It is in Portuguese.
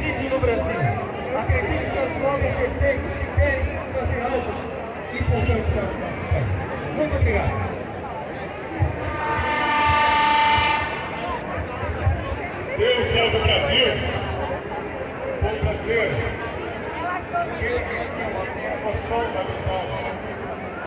Acredite no Brasil. Acredite nas novas receitas, ideias, nas viagens importantes para o nosso país. Muito obrigado. Deus céu do Brasil. Bom prazer. Aquele que é a situação da